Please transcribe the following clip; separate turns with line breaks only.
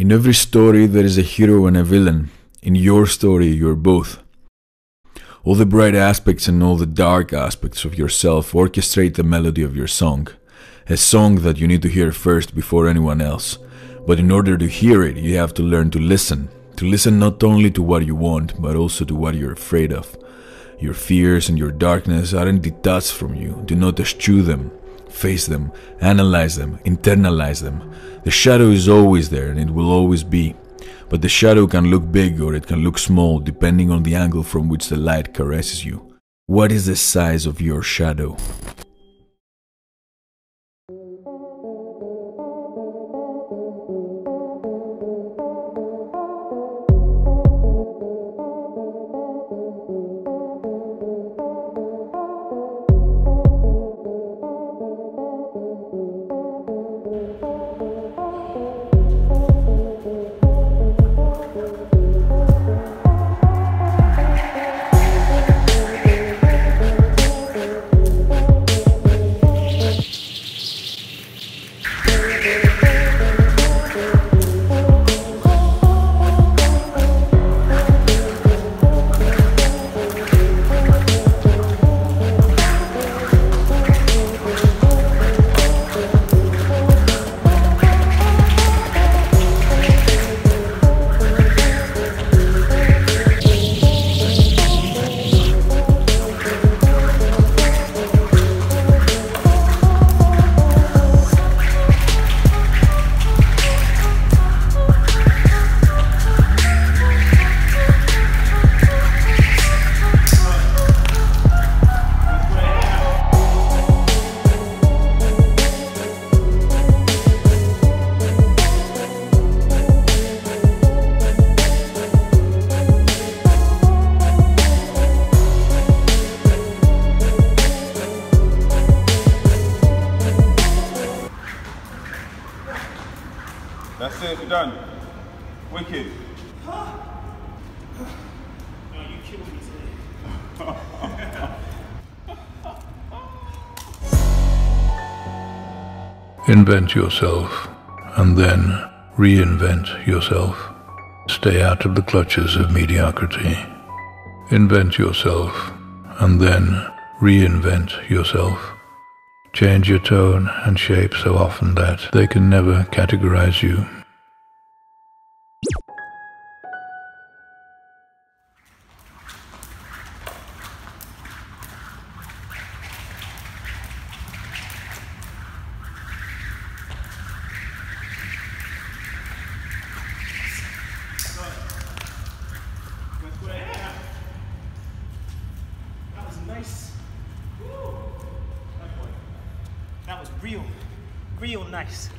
In every story, there is a hero and a villain. In your story, you're both. All the bright aspects and all the dark aspects of yourself orchestrate the melody of your song. A song that you need to hear first before anyone else. But in order to hear it, you have to learn to listen. To listen not only to what you want, but also to what you're afraid of. Your fears and your darkness aren't detached from you. Do not eschew them. Face them, analyze them, internalize them. The shadow is always there and it will always be. But the shadow can look big or it can look small depending on the angle from which the light caresses you. What is the size of your shadow?
That's it, we're done. Wicked.
Invent yourself and then reinvent yourself. Stay out of the clutches of mediocrity. Invent yourself and then reinvent yourself. Change your tone and shape so often that they can never categorize you.
Real, real nice.